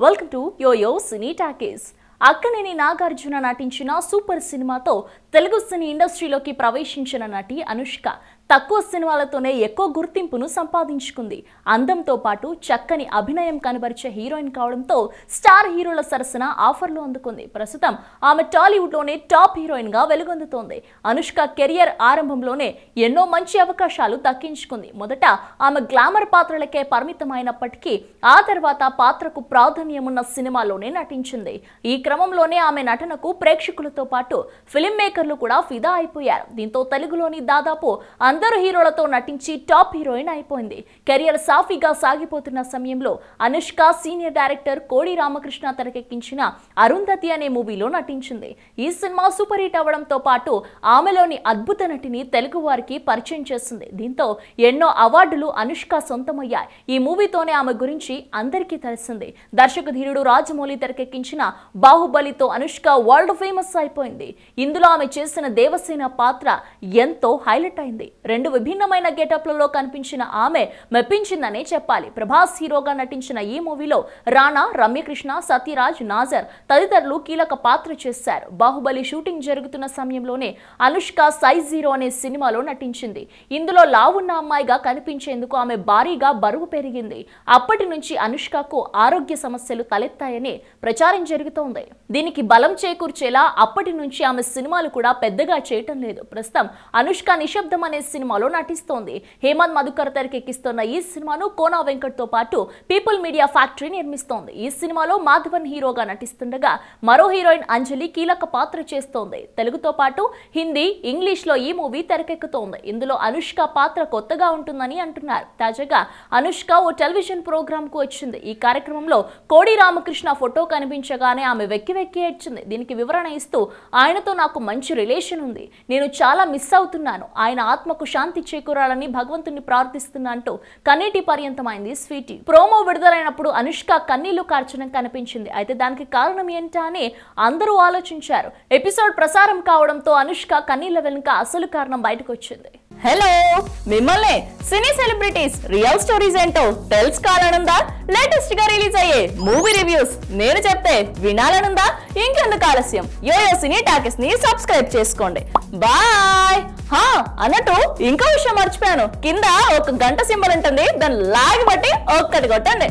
Welcome to యో యో సినీ talkies Akkineni Nagarjuna నటించిన సూపర్ సినిమాతో తెలుగు సినీ ఇండస్ట్రీలోకి ప్రవేశించిన నటి అనుష్క. తక్కువ సినిమాలతోనే ఎక్కువ గుర్తింపును సంపాదించుకుంది. అందంతో పాటు చక్కని అభినయం కనబరిచే హీరోయిన్ కావడంతో స్టార్ హీరోల సరసన ఆఫర్లు అందుకుంది. ప్రస్తుతం ఆమె టాలీవుడ్లోనే టాప్ హీరోయిన్గా వెలుగొందుతోంది. అనుష్క కెరియర్ ఆరంభంలోనే ఎన్నో మంచి అవకాశాలు దక్కించుకుంది. మొదట ఆమె గ్లామర్ పాత్రలకే పరిమితమైనప్పటికీ ఆ తర్వాత పాత్రకు ప్రాధాన్యమున్న సినిమాలోనే నటించింది. ఈ క్రమంలోనే ఆమె నటనకు ప్రేక్షకులతో పాటు ఫిలిం మేకర్లు కూడా ఫిదా అయిపోయారు. దీంతో తెలుగులోని దాదాపు అందరు హీరోలతో నటించి టాప్ హీరోయిన్ అయిపోయింది. కెరియర్ సాఫీగా సాగిపోతున్న సమయంలో అనుష్క సీనియర్ డైరెక్టర్ కోడి రామకృష్ణ తెరకెక్కించిన అరుంధతి అనే మూవీలో నటించింది. ఈ సినిమా సూపర్ హిట్ అవ్వడంతో పాటు ఆమెలోని అద్భుత నటిని తెలుగు వారికి పరిచయం చేసింది దీంతో ఎన్నో అవార్డులు అనుష్క సొంతమయ్యాయి. ఈ మూవీతోనే ఆమె గురించి అందరికీ తెలిసింది. దర్శక ధీరుడు రాజమౌళి తెరకెక్కించిన బాహుబలితో అనుష్క వరల్డ్ ఫేమస్ అయిపోయింది. ఇందులో ఆమె చేసిన దేవసేన పాత్ర ఎంతో హైలైట్ అయింది. రెండు విభిన్నమైన గెటప్లలో కనిపించిన ఆమె మెప్పించిందనే చెప్పాలి. ప్రభాస్ హీరోగా నటించిన ఈ మూవీలో రాణా రమ్యకృష్ణ సత్యరాజ్ నాజర్ తదితరులు కీలక పాత్ర చేశారు. బాహుబలి షూటింగ్ జరుగుతున్న సమయంలోనే అనుష్క సైజ్ జీరో అనే సినిమాలో నటించింది. ఇందులో లావున్న అమ్మాయిగా కనిపించేందుకు ఆమె భారీగా బరువు పెరిగింది. అప్పటి నుంచి అనుష్కకు ఆరోగ్య సమస్యలు తలెత్తాయని ప్రచారం జరుగుతోంది. దీనికి బలం చేకూర్చేలా అప్పటి నుంచి ఆమె సినిమాలు కూడా పెద్దగా చేయటం లేదు. ప్రస్తుతం అనుష్క నిశ్శబ్దం అనే సినిమాలో నటిస్తోంది. హేమంత్ మధుకర్ తెరకెక్కిస్తున్న ఈ సినిమాను కోనా వెంకట్తో పాటు పీపుల్ మీడియా ఫ్యాక్టరీ నిర్మిస్తోంది. ఈ సినిమాలో మాధవన్ హీరోగా నటిస్తుండగా మరో హీరోయిన్ అంజలి కీలక పాత్ర చేస్తోంది. తెలుగుతో పాటు హిందీ ఇంగ్లీష్లో ఈ మూవీ తెరకెక్కుతోంది. ఇందులో అనుష్క పాత్ర కొత్తగా ఉంటుందని అంటున్నారు. తాజాగా అనుష్క ఓ టెలివిజన్ ప్రోగ్రామ్కు వచ్చింది. ఈ కార్యక్రమంలో కోడి రామకృష్ణ ఫోటో కనిపించగానే ఆమె వెక్కి వెక్కి ఏడ్చింది. దీనికి వివరణ ఇస్తూ ఆయనతో నాకు మంచి రిలేషన్ ఉంది. నేను చాలా మిస్ అవుతున్నాను. ఆయన ఆత్మకు శాంతి చేకూరాలని భగవంతుని ప్రార్థిస్తున్నా అంటూ కన్నీటి పర్యంతమైంది స్వీటీ. ప్రోమో విడుదలైనప్పుడు అనుష్క కన్నీళ్ళు కార్చడం కనిపించింది. అయితే దానికి కారణం ఏంటా అని అందరూ ఆలోచించారు. ఎపిసోడ్ ప్రసారం కావడంతో అనుష్క కన్నీళ్ళ వెనుక అసలు కారణం బయటకు వచ్చింది హలో మిమ్మల్ని సినీ సెలబ్రిటీస్ రియల్ స్టోరీస్ ఏంటో తెలుసుకోవాలనుందా? లేటెస్ట్గా రిలీజ్ అయ్యే మూవీ రివ్యూస్ నేను చెప్తే వినాలనుందా? ఇంకెందుకు ఆలస్యం? యోయో సినీ టాకెస్ని సబ్స్క్రైబ్ చేసుకోండి. బాయ్! హా అన్నట్టు ఇంకో విషయం మర్చిపోయాను. కింద ఒక గంట సింబల్ ఉంటుంది. దాన్ని లాగి బట్టి ఒక్కటి కొట్టండి.